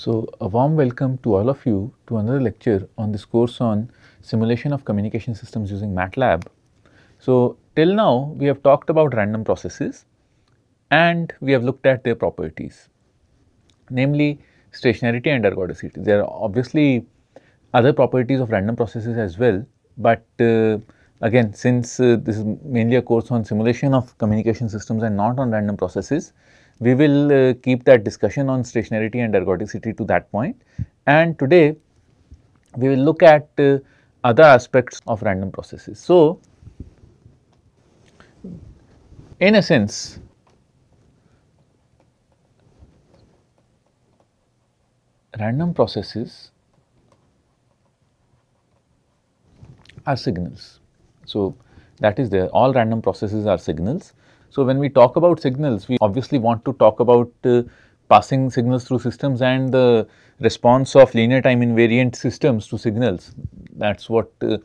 So, a warm welcome to all of you to another lecture on this course on simulation of communication systems using MATLAB. So, till now we have talked about random processes and we have looked at their properties, namely stationarity and ergodicity. There are obviously other properties of random processes as well, but uh, again since uh, this is mainly a course on simulation of communication systems and not on random processes, we will uh, keep that discussion on stationarity and ergodicity to that point and today we will look at uh, other aspects of random processes. So, in a sense random processes are signals. So, that is there all random processes are signals so, when we talk about signals, we obviously want to talk about uh, passing signals through systems and the response of linear time invariant systems to signals. That is what uh,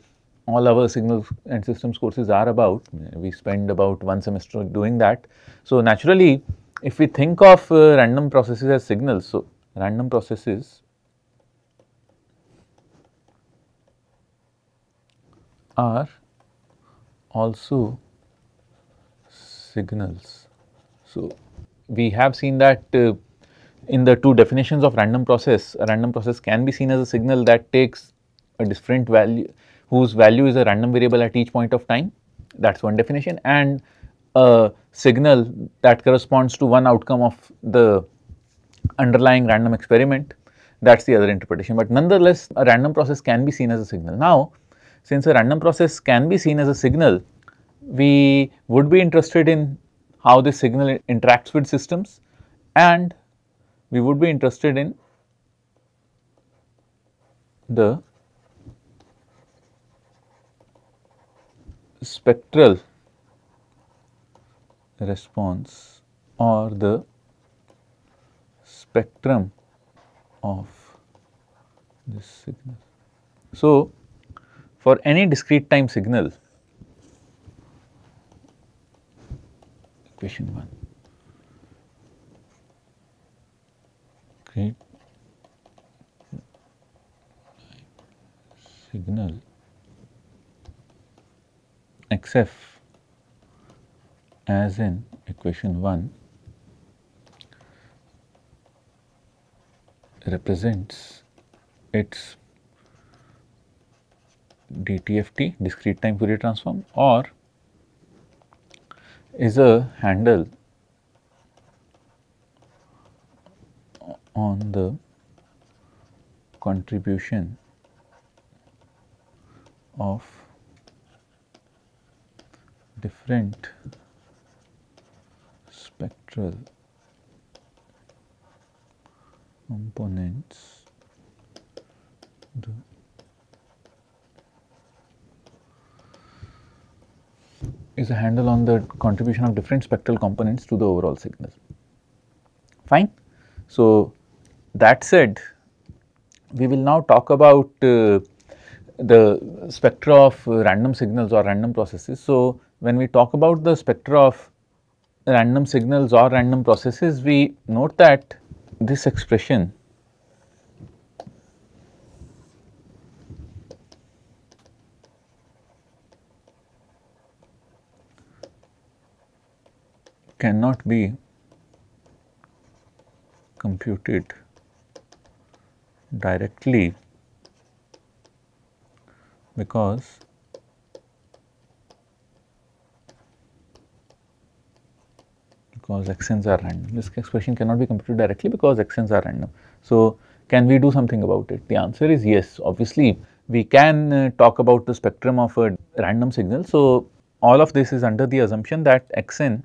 all our signals and systems courses are about. We spend about one semester doing that. So, naturally, if we think of uh, random processes as signals, so random processes are also signals. So, we have seen that uh, in the two definitions of random process, a random process can be seen as a signal that takes a different value whose value is a random variable at each point of time that is one definition and a signal that corresponds to one outcome of the underlying random experiment that is the other interpretation. But nonetheless a random process can be seen as a signal. Now since a random process can be seen as a signal we would be interested in how this signal interacts with systems and we would be interested in the spectral response or the spectrum of this signal. So, for any discrete time signal equation 1. Create signal xf as in equation 1 represents its DTFT discrete time Fourier transform or is a handle on the contribution of different spectral components. The is a handle on the contribution of different spectral components to the overall signal. Fine. So, that said, we will now talk about uh, the spectra of random signals or random processes. So, when we talk about the spectra of random signals or random processes, we note that this expression cannot be computed directly because because xn's are random. This expression cannot be computed directly because xn's are random. So, can we do something about it? The answer is yes. Obviously, we can uh, talk about the spectrum of a random signal. So, all of this is under the assumption that xn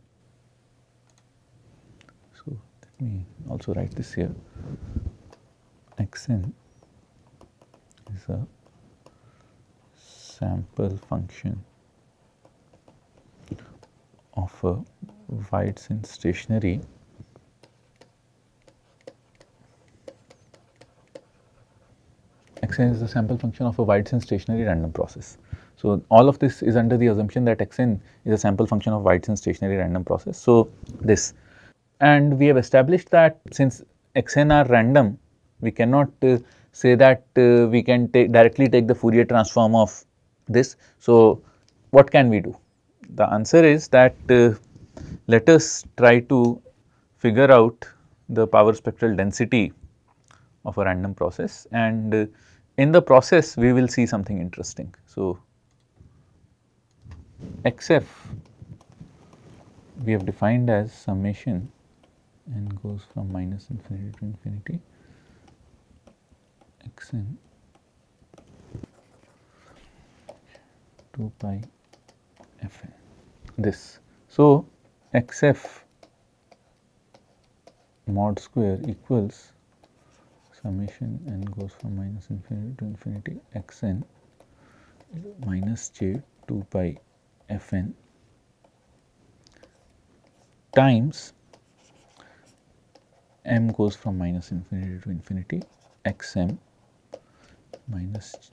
me also write this here xn is a sample function of a wide-sense stationary xn is the sample function of a wide-sense stationary random process. So, all of this is under the assumption that xn is a sample function of wide-sense stationary random process. So, this and we have established that since xn are random We cannot uh, say that uh, we can take directly take the Fourier transform of this. So, what can we do? The answer is that uh, let us try to figure out the power spectral density of a random process and uh, in the process we will see something interesting. So, xf we have defined as summation n goes from minus infinity to infinity. Xn 2 pi fn. This. So, xf mod square equals summation n goes from minus infinity to infinity. Xn minus j 2 pi fn times m goes from minus infinity to infinity xm minus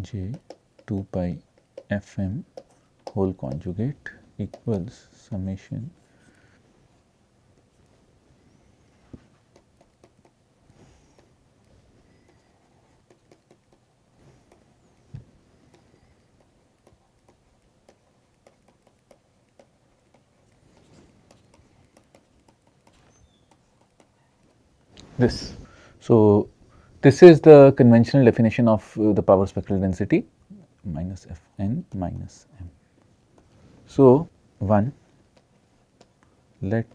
j 2 pi fm whole conjugate equals summation this. So, this is the conventional definition of uh, the power spectral density minus f n minus m. So, 1 let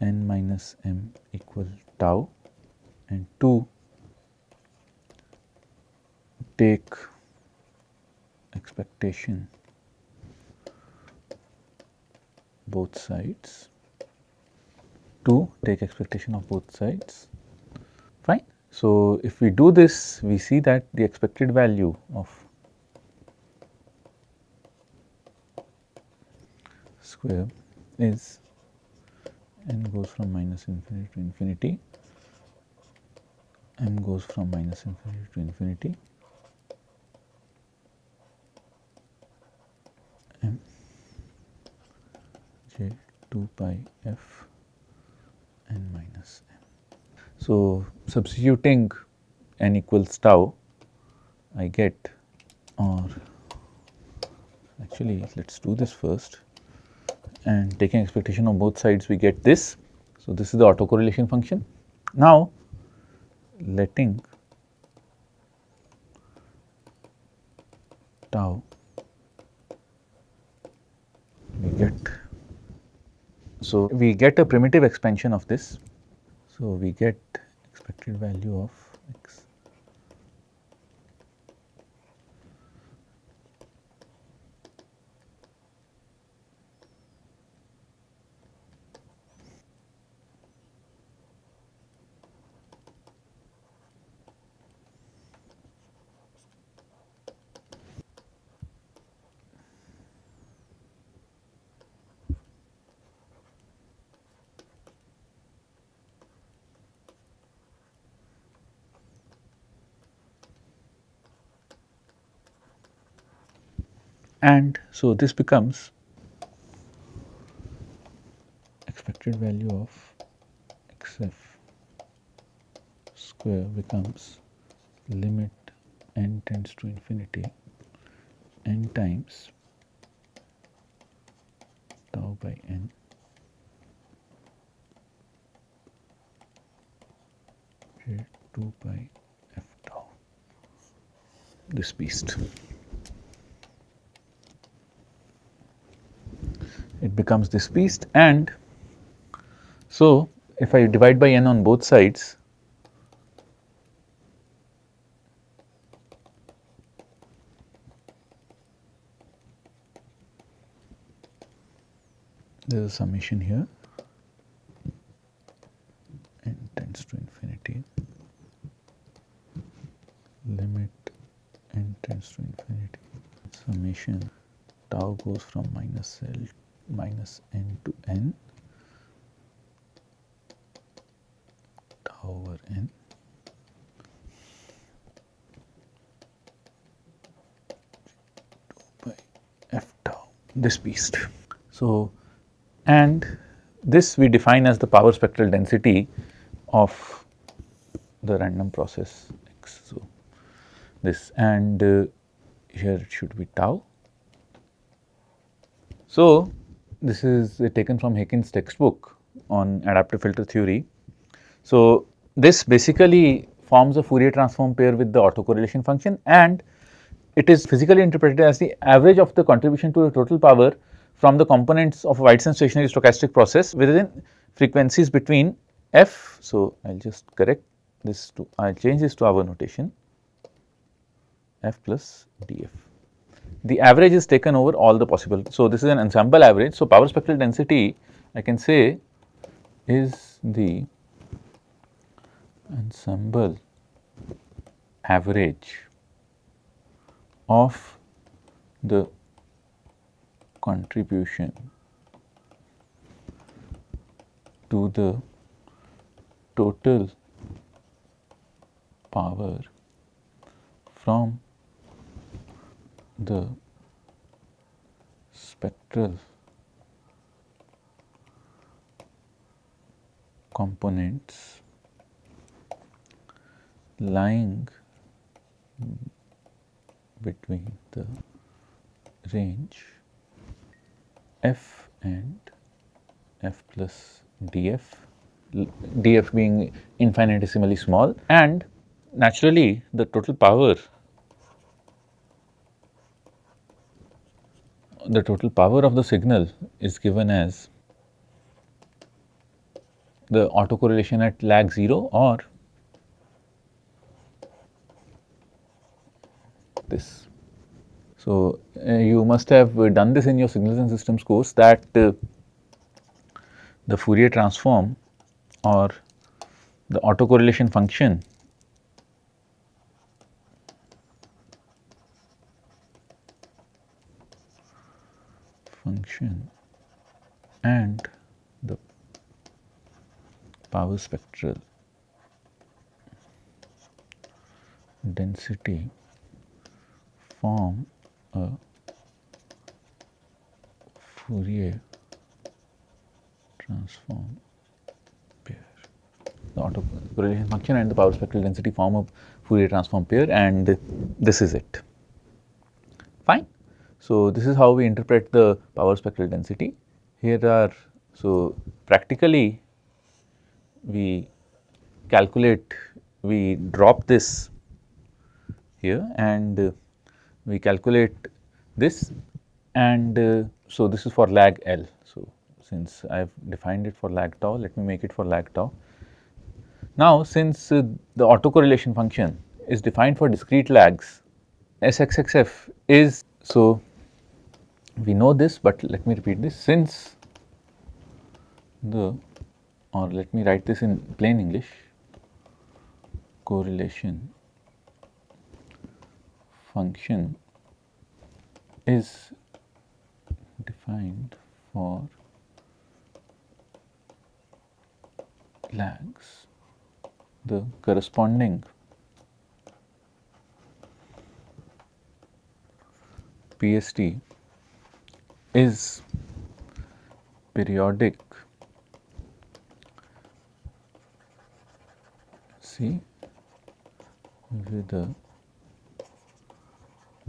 n minus m equal tau and 2 take expectation both sides 2 take expectation of both sides fine. So, if we do this we see that the expected value of square is n goes from minus infinity to infinity m goes from minus infinity to infinity m j 2 pi f n minus m. So, substituting n equals tau I get or actually let us do this first and taking expectation on both sides we get this. So, this is the autocorrelation function. Now, letting tau we get so, we get a primitive expansion of this. So, we get expected value of x and so this becomes expected value of xf square becomes limit n tends to infinity n times tau by n j 2 pi f tau this beast. It becomes this beast and so if I divide by n on both sides there is a summation here. n tends to infinity. Limit n tends to infinity. Summation tau goes from minus L minus n to n tau over n by f tau this beast. So, and this we define as the power spectral density of the random process x. So, this and uh, here it should be tau. So, this is taken from Haykin's textbook on adaptive filter theory. So, this basically forms a Fourier transform pair with the autocorrelation function and it is physically interpreted as the average of the contribution to the total power from the components of a wide-sense stationary stochastic process within frequencies between f. So, I will just correct this to I will change this to our notation f plus df. The average is taken over all the possible. So, this is an ensemble average. So, power spectral density I can say is the ensemble average of the contribution to the total power from the spectral components lying between the range f and f plus df, df being infinitesimally small and naturally the total power the total power of the signal is given as the autocorrelation at lag 0 or this. So, uh, you must have done this in your signals and systems course that uh, the Fourier transform or the autocorrelation function function and the power spectral density form a Fourier transform pair. The autocorrelation function and the power spectral density form a Fourier transform pair and this is it. So, this is how we interpret the power spectral density. Here are, so practically we calculate, we drop this here and we calculate this and uh, so this is for lag L. So, since I have defined it for lag tau, let me make it for lag tau. Now, since uh, the autocorrelation function is defined for discrete lags, SXXF is, so we know this, but let me repeat this, since the or let me write this in plain English, correlation function is defined for lags the corresponding PSD is periodic. See? With a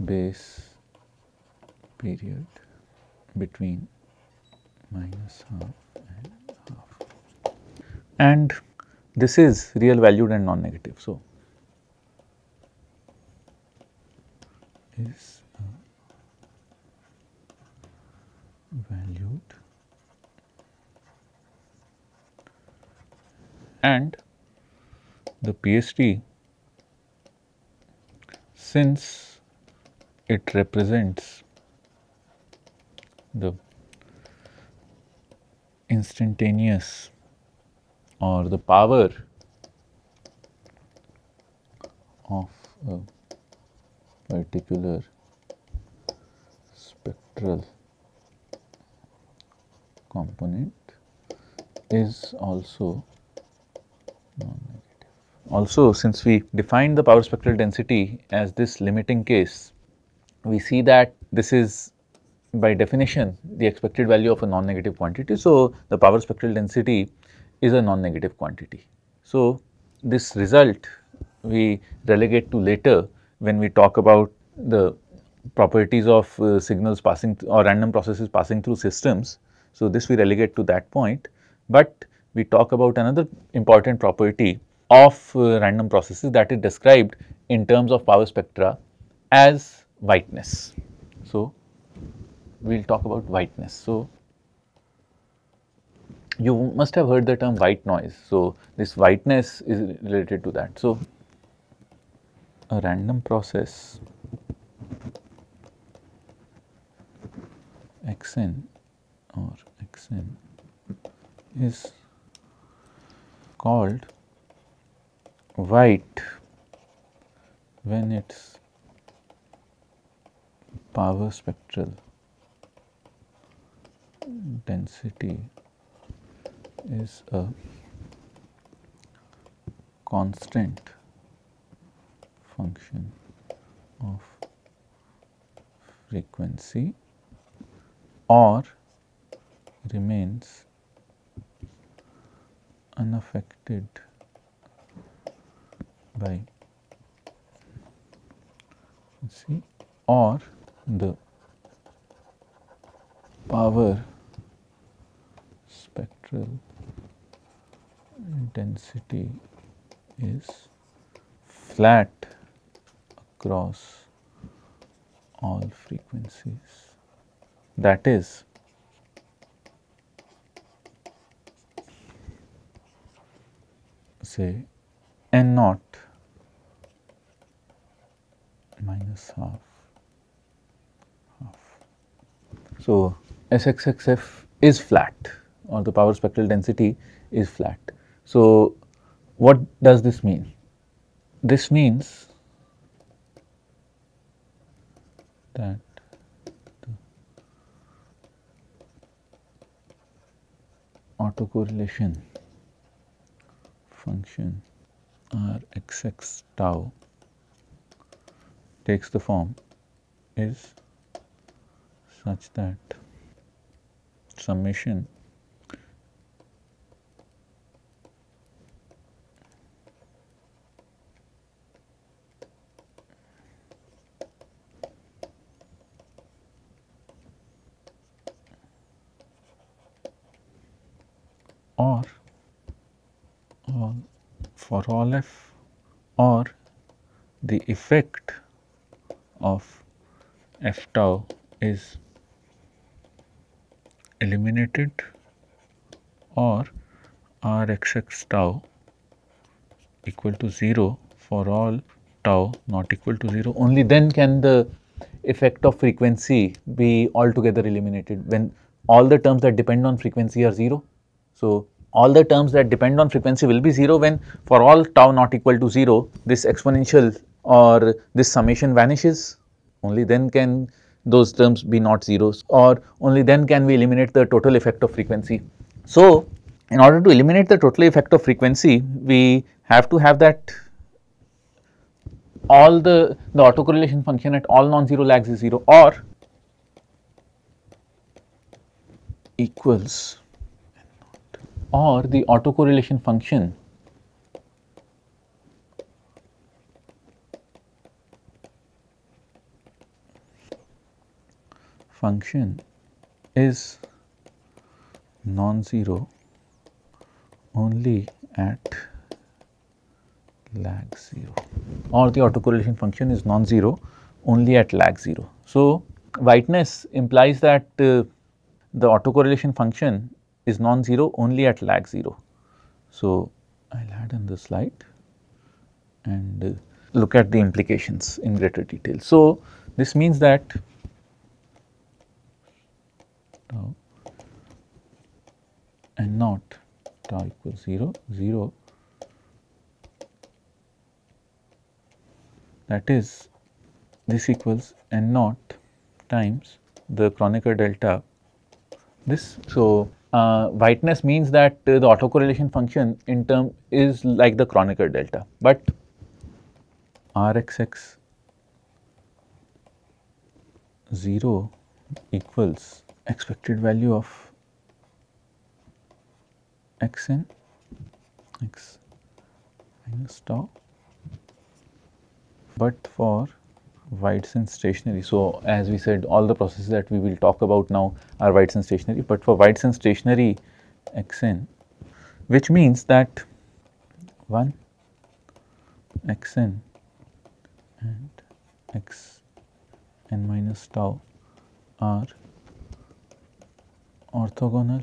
base period between minus half and half. And this is real valued and non-negative. So, is valued. And the PSD since it represents the instantaneous or the power of a particular spectral component is also non-negative. Also since we defined the power spectral density as this limiting case we see that this is by definition the expected value of a non-negative quantity. So, the power spectral density is a non-negative quantity. So, this result we relegate to later when we talk about the properties of uh, signals passing or random processes passing through systems. So, this we relegate to that point, but we talk about another important property of uh, random processes that is described in terms of power spectra as whiteness. So, we will talk about whiteness. So, you must have heard the term white noise. So, this whiteness is related to that. So, a random process xn or xn is called white when its power spectral density is a constant function of frequency or remains unaffected by see or the power spectral density is flat across all frequencies. That is say n naught minus half half. So, SXXF is flat or the power spectral density is flat. So, what does this mean? This means that autocorrelation function R x x tau takes the form is such that summation or all for all f or the effect of f tau is eliminated or r x x tau equal to 0 for all tau not equal to 0 only then can the effect of frequency be altogether eliminated when all the terms that depend on frequency are 0 so, all the terms that depend on frequency will be 0 when for all tau not equal to 0 this exponential or this summation vanishes only then can those terms be not zeros or only then can we eliminate the total effect of frequency. So, in order to eliminate the total effect of frequency we have to have that all the, the autocorrelation function at all non-zero lags is 0 or equals or the autocorrelation function function is non-zero only at lag 0 or the autocorrelation function is non-zero only at lag 0. So, whiteness implies that uh, the autocorrelation function is non-zero only at lag 0. So, I will add in the slide and uh, look at the implications in greater detail. So, this means that tau naught tau equals 0, 0 that is this equals n naught times the Kronecker delta this. So, uh, whiteness means that uh, the autocorrelation function in term is like the Kronecker delta, but Rxx 0 equals expected value of xn x minus tau. But for wide-sense stationary. So, as we said all the processes that we will talk about now are wide-sense stationary, but for wide-sense stationary xn which means that 1 xn and x n minus tau are orthogonal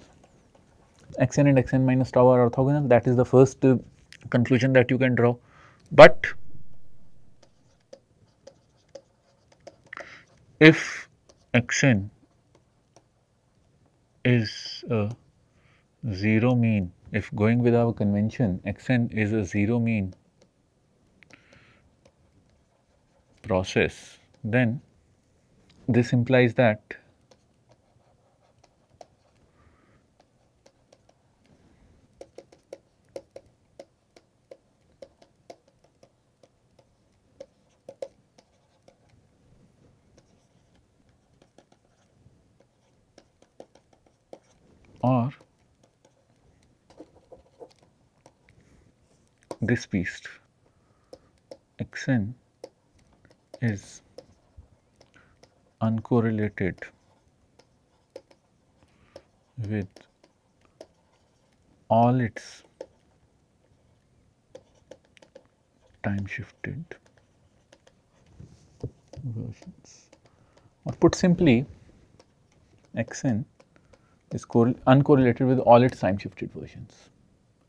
xn and xn minus tau are orthogonal that is the first uh, conclusion that you can draw. But if xn is a 0 mean, if going with our convention xn is a 0 mean process, then this implies that or this piece xn is uncorrelated with all its time shifted versions or put simply xn is uncorrelated with all its time shifted versions.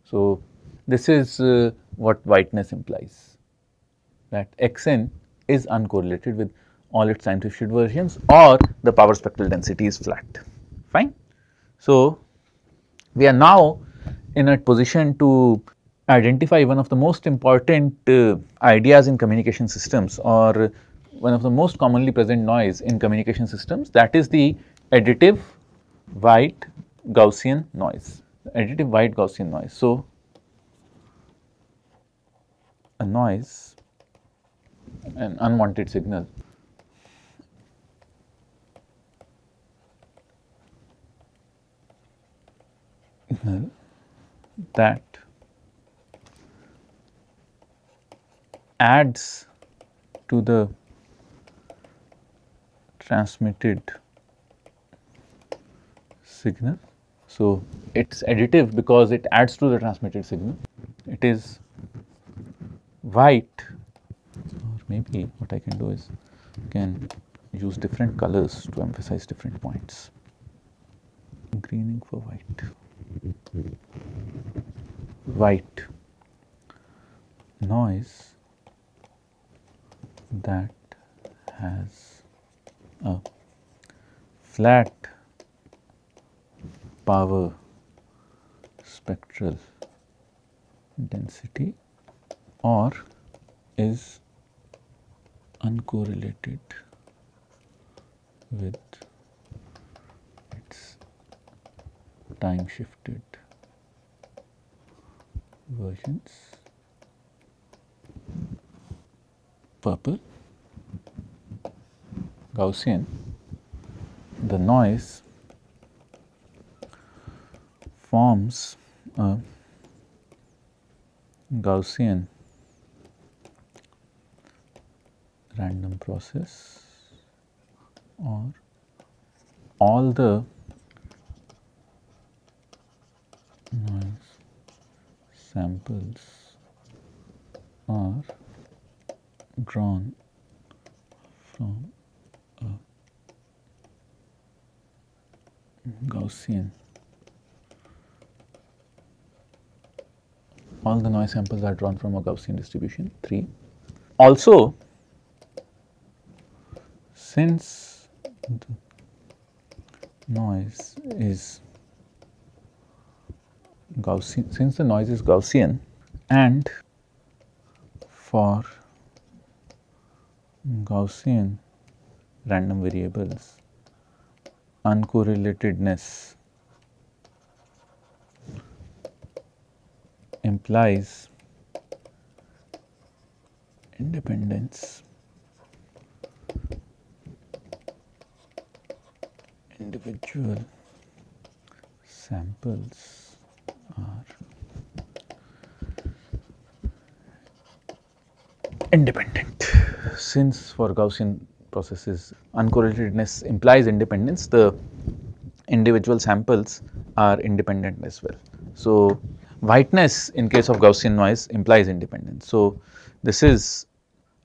So, this is uh, what whiteness implies that xn is uncorrelated with all its shifted versions or the power spectral density is flat fine. So, we are now in a position to identify one of the most important uh, ideas in communication systems or one of the most commonly present noise in communication systems that is the additive white Gaussian noise, additive white Gaussian noise. So, a noise, an unwanted signal that adds to the transmitted signal. So, it is additive because it adds to the transmitted signal. It is white or maybe what I can do is can use different colors to emphasize different points. Greening for white. White noise that has a flat power spectral density or is uncorrelated with its time shifted versions? Purple Gaussian. The noise forms a Gaussian random process or all the noise samples are drawn from a Gaussian all the noise samples are drawn from a Gaussian distribution 3. Also since the noise is Gaussian, since the noise is Gaussian and for Gaussian random variables uncorrelatedness implies independence individual samples are independent. Since for Gaussian processes uncorrelatedness implies independence, the individual samples are independent as well. So, whiteness in case of Gaussian noise implies independence. So, this is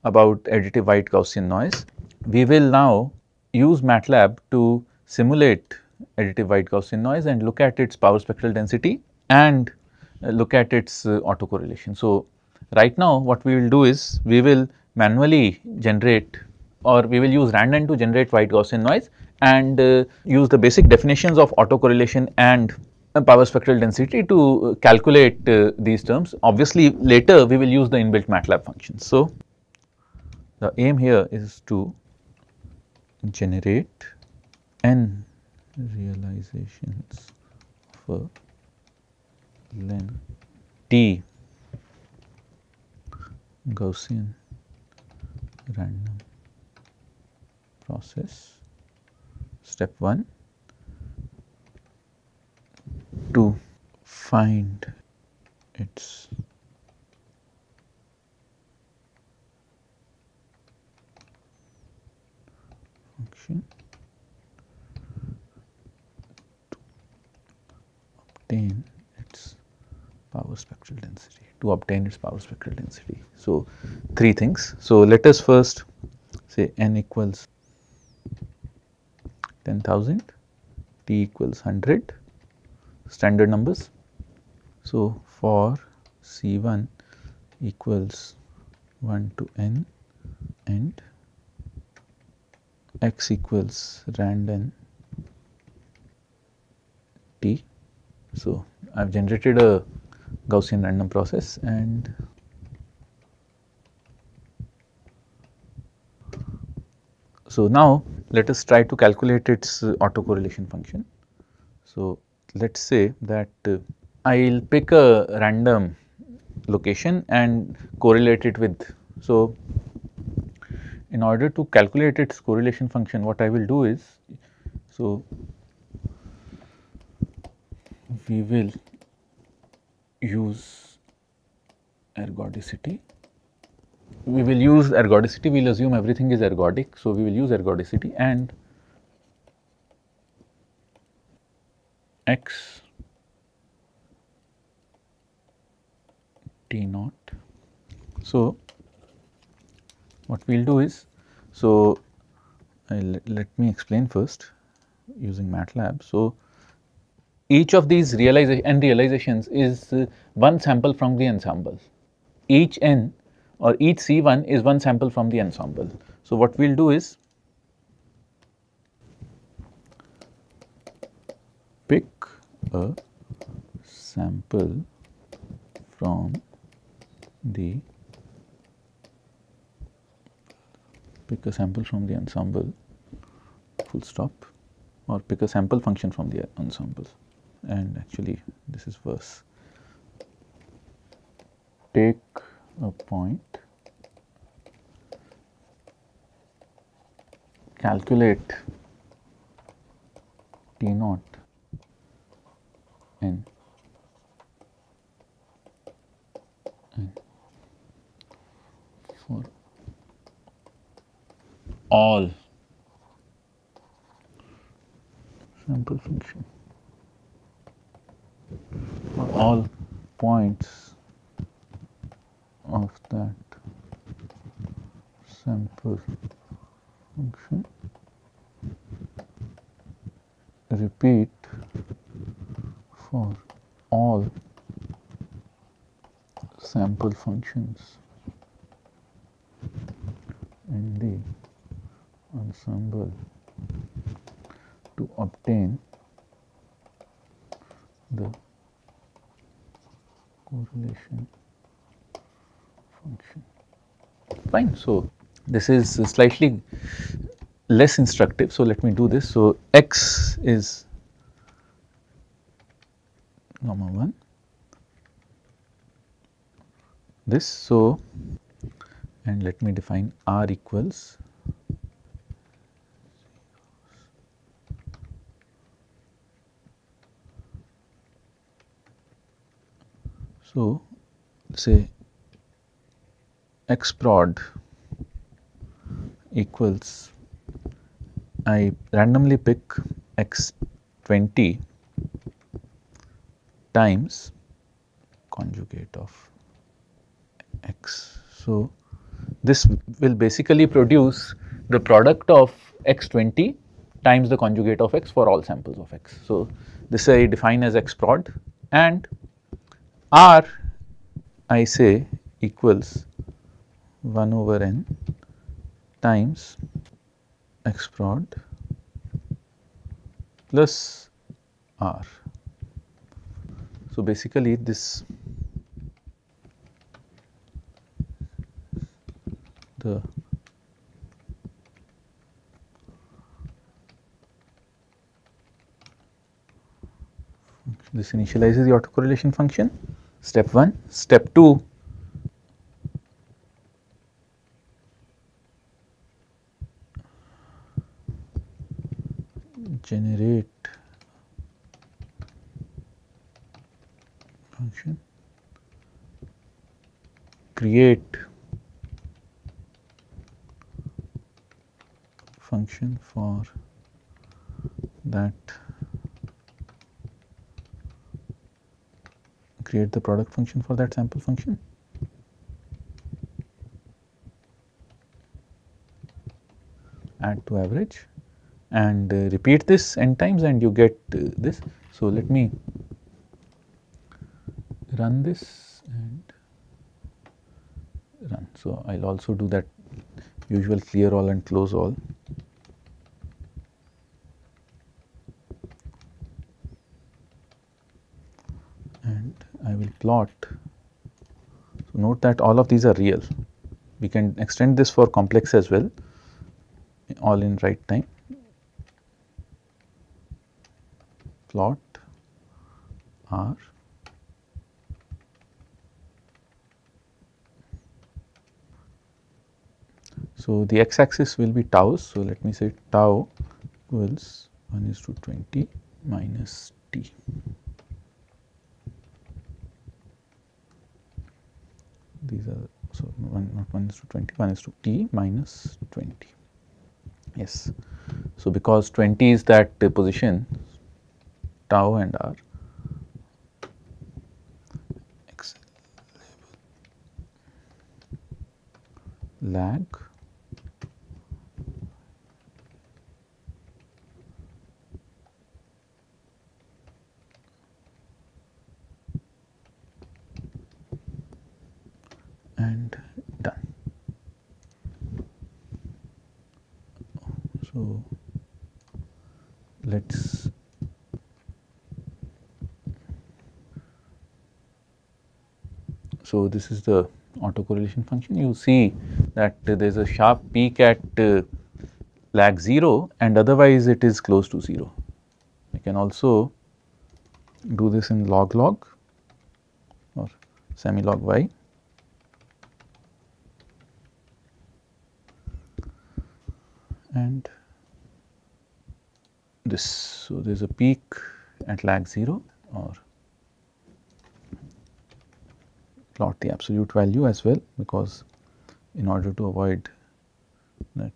about additive white Gaussian noise. We will now use MATLAB to simulate additive white Gaussian noise and look at its power spectral density and look at its uh, autocorrelation. So, right now what we will do is we will manually generate or we will use random to generate white Gaussian noise and uh, use the basic definitions of autocorrelation and uh, power spectral density to uh, calculate uh, these terms. Obviously, later we will use the inbuilt MATLAB functions. So, the aim here is to generate n realizations for len. T Gaussian random process. Step 1 to find its function to obtain its power spectral density to obtain its power spectral density. So, three things. So, let us first say n equals 10,000, t equals 100 standard numbers. So, for C1 equals 1 to n and x equals rand t. So, I have generated a Gaussian random process and so now let us try to calculate its uh, autocorrelation function. So, let us say that uh, I will pick a random location and correlate it with. So, in order to calculate its correlation function what I will do is, so we will use ergodicity. We will use ergodicity, we will assume everything is ergodic. So, we will use ergodicity and x t naught. So, what we will do is, so uh, let, let me explain first using MATLAB. So, each of these realization n realizations is uh, one sample from the ensemble. Each n or each C1 is one sample from the ensemble. So, what we will do is pick a sample from the pick a sample from the ensemble full stop or pick a sample function from the ensemble and actually this is worse. Take a point, calculate T naught n for all sample function all points of that sample function repeat for all sample functions in the ensemble to obtain the correlation function. Fine. So, this is slightly less instructive. So, let me do this. So, x is gamma 1 this. So, and let me define r equals So, say x prod equals I randomly pick x 20 times conjugate of x. So, this will basically produce the product of x 20 times the conjugate of x for all samples of x. So, this I define as x prod and r I say equals 1 over n times x prod plus r. So, basically this the this initializes the autocorrelation function. Step 1 step 2 generate function. Create function for that create the product function for that sample function. add to average and uh, repeat this n times and you get uh, this. So, let me run this and run. So, I will also do that usual clear all and close all. And I will plot. So, note that all of these are real. We can extend this for complex as well all in right time. Plot R So, the x axis will be tau. So, let me say tau equals 1 is to 20 minus t. These are so 1 not 1 is to 20 1 is to t minus 20 yes. So, because 20 is that uh, position tau and r lag and done. So, let us so this is the autocorrelation function you see that uh, there is a sharp peak at uh, lag 0 and otherwise it is close to 0. I can also do this in log log or semi log y and this. So, there is a peak at lag 0 or plot the absolute value as well because in order to avoid that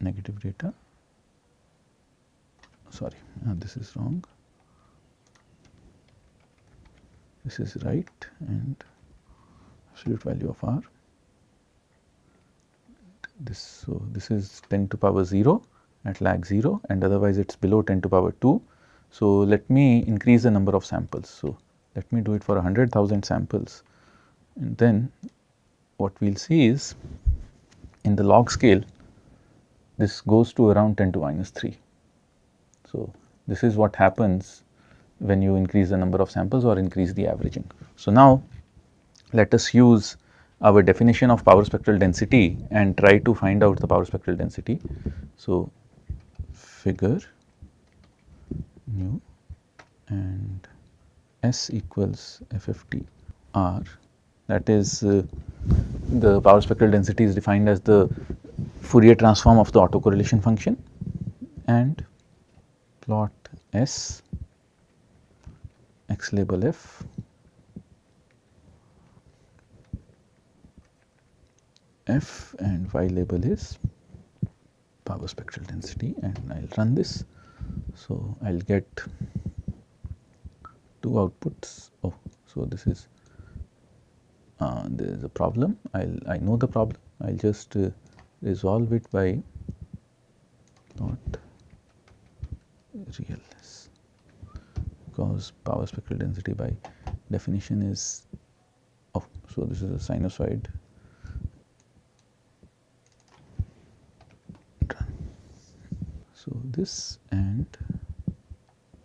negative data sorry uh, this is wrong this is right and absolute value of r this so this is 10 to power 0 at lag 0 and otherwise it is below 10 to power 2. So, let me increase the number of samples. So, let me do it for 100,000 samples and then what we will see is in the log scale this goes to around 10 to minus 3. So, this is what happens when you increase the number of samples or increase the averaging. So, now let us use our definition of power spectral density and try to find out the power spectral density. So, figure nu and S equals FFT R that is uh, the power spectral density is defined as the Fourier transform of the autocorrelation function and plot S x label f f and y label is power spectral density and I will run this. So, I will get two outputs. Oh, so this is uh, there is a problem. I'll I know the problem. I'll just uh, resolve it by not real because power spectral density by definition is oh so this is a sinusoid so this and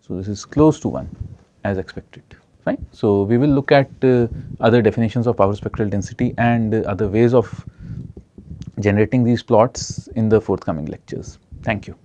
so this is close to 1 as expected fine so we will look at uh, other definitions of power spectral density and uh, other ways of generating these plots in the forthcoming lectures. Thank you